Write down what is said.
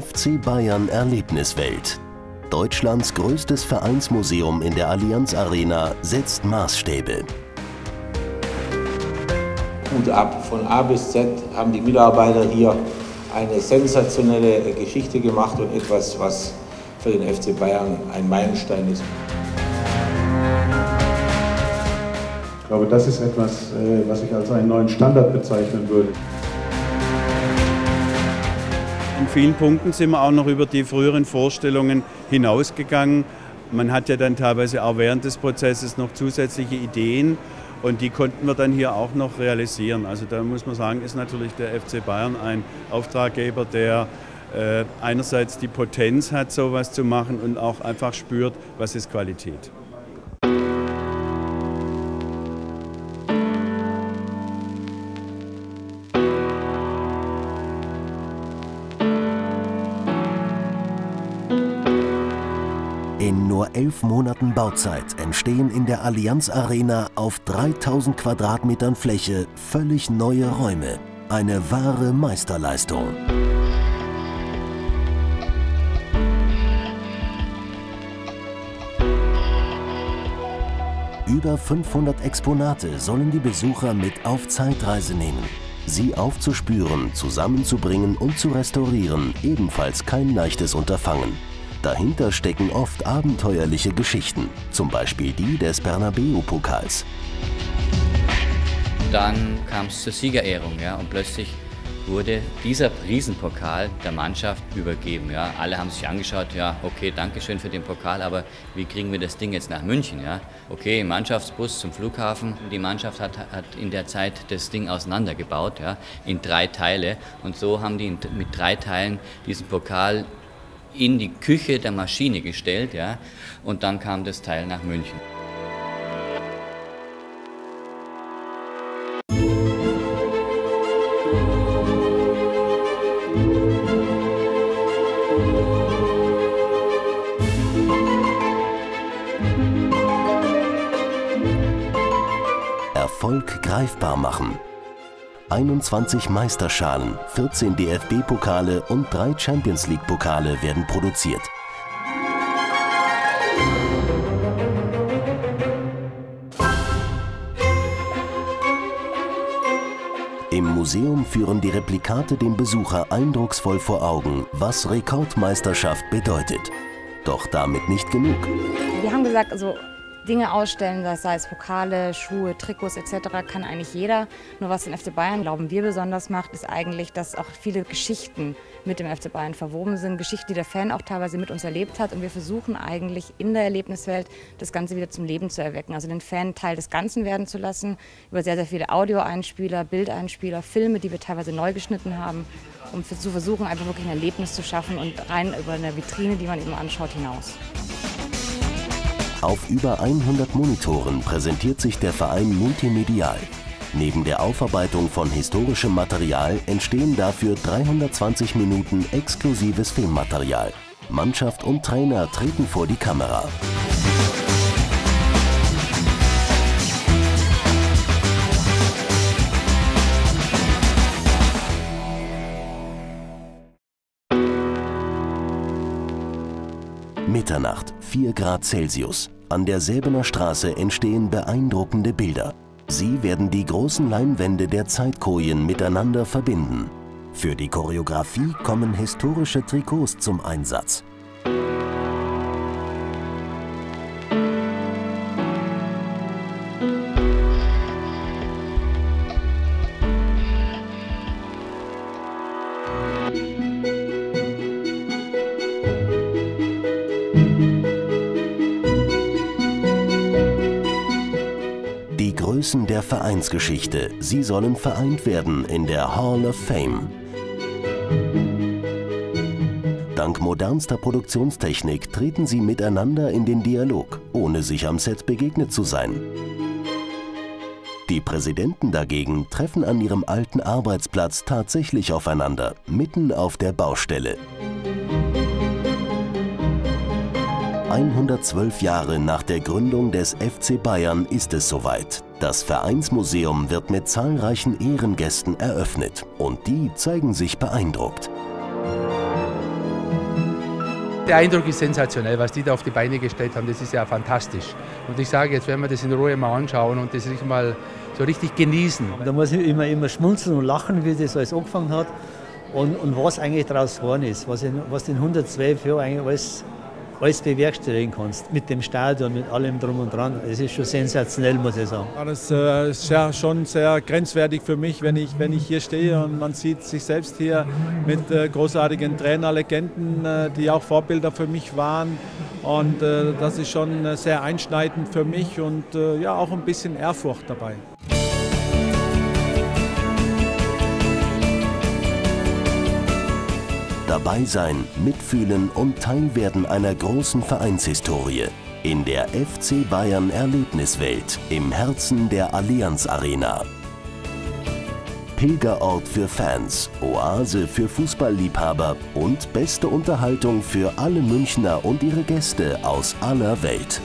FC Bayern Erlebniswelt. Deutschlands größtes Vereinsmuseum in der Allianz Arena setzt Maßstäbe. Gut ab, von A bis Z haben die Mitarbeiter hier eine sensationelle Geschichte gemacht und etwas, was für den FC Bayern ein Meilenstein ist. Ich glaube, das ist etwas, äh, was ich als einen neuen Standard bezeichnen würde. In vielen Punkten sind wir auch noch über die früheren Vorstellungen hinausgegangen. Man hat ja dann teilweise auch während des Prozesses noch zusätzliche Ideen und die konnten wir dann hier auch noch realisieren. Also da muss man sagen, ist natürlich der FC Bayern ein Auftraggeber, der äh, einerseits die Potenz hat, sowas zu machen und auch einfach spürt, was ist Qualität. Nur elf Monaten Bauzeit entstehen in der Allianz Arena auf 3000 Quadratmetern Fläche völlig neue Räume. Eine wahre Meisterleistung. Über 500 Exponate sollen die Besucher mit auf Zeitreise nehmen. Sie aufzuspüren, zusammenzubringen und zu restaurieren, ebenfalls kein leichtes Unterfangen. Dahinter stecken oft abenteuerliche Geschichten, zum Beispiel die des Bernabeu-Pokals. Dann kam es zur Siegerehrung ja, und plötzlich wurde dieser Riesenpokal der Mannschaft übergeben. Ja. Alle haben sich angeschaut, ja, okay, danke schön für den Pokal, aber wie kriegen wir das Ding jetzt nach München? Ja? Okay, Mannschaftsbus zum Flughafen. Die Mannschaft hat, hat in der Zeit das Ding auseinandergebaut, ja, in drei Teile. Und so haben die mit drei Teilen diesen Pokal in die Küche der Maschine gestellt, ja, und dann kam das Teil nach München. Erfolg greifbar machen. 21 Meisterschalen, 14 DFB-Pokale und drei Champions League-Pokale werden produziert. Im Museum führen die Replikate dem Besucher eindrucksvoll vor Augen, was Rekordmeisterschaft bedeutet. Doch damit nicht genug. Wir haben gesagt, also Dinge ausstellen, sei es Pokale, Schuhe, Trikots etc., kann eigentlich jeder. Nur was den FC Bayern, glauben wir, besonders macht, ist eigentlich, dass auch viele Geschichten mit dem FC Bayern verwoben sind. Geschichten, die der Fan auch teilweise mit uns erlebt hat. Und wir versuchen eigentlich in der Erlebniswelt das Ganze wieder zum Leben zu erwecken. Also den Fan Teil des Ganzen werden zu lassen, über sehr, sehr viele Audioeinspieler, Bildeinspieler, Filme, die wir teilweise neu geschnitten haben, um zu versuchen, einfach wirklich ein Erlebnis zu schaffen und rein über eine Vitrine, die man eben anschaut, hinaus. Auf über 100 Monitoren präsentiert sich der Verein multimedial. Neben der Aufarbeitung von historischem Material entstehen dafür 320 Minuten exklusives Filmmaterial. Mannschaft und Trainer treten vor die Kamera. Mitternacht, 4 Grad Celsius. An der Säbener Straße entstehen beeindruckende Bilder. Sie werden die großen Leinwände der Zeitkojen miteinander verbinden. Für die Choreografie kommen historische Trikots zum Einsatz. Größen der Vereinsgeschichte, sie sollen vereint werden in der Hall of Fame. Dank modernster Produktionstechnik treten sie miteinander in den Dialog, ohne sich am Set begegnet zu sein. Die Präsidenten dagegen treffen an ihrem alten Arbeitsplatz tatsächlich aufeinander, mitten auf der Baustelle. 112 Jahre nach der Gründung des FC Bayern ist es soweit. Das Vereinsmuseum wird mit zahlreichen Ehrengästen eröffnet und die zeigen sich beeindruckt. der Eindruck ist sensationell, was die da auf die Beine gestellt haben. Das ist ja fantastisch. Und ich sage, jetzt werden wir das in Ruhe mal anschauen und das richtig mal so richtig genießen. Da muss ich immer, immer schmunzeln und lachen, wie das alles angefangen hat und, und was eigentlich daraus geworden ist, was in, was in 112 Jahren eigentlich alles alles bewerkstelligen kannst. Mit dem Stadion, mit allem drum und dran. Es ist schon sensationell, muss ich sagen. Ja, das äh, ist ja schon sehr grenzwertig für mich, wenn ich, wenn ich hier stehe und man sieht sich selbst hier mit äh, großartigen Trainerlegenden, äh, die auch Vorbilder für mich waren. Und das ist schon sehr einschneidend für mich und ja auch ein bisschen Ehrfurcht dabei. Dabei sein, mitfühlen und Teil werden einer großen Vereinshistorie. In der FC Bayern Erlebniswelt im Herzen der Allianz Arena. Pilgerort für Fans, Oase für Fußballliebhaber und beste Unterhaltung für alle Münchner und ihre Gäste aus aller Welt.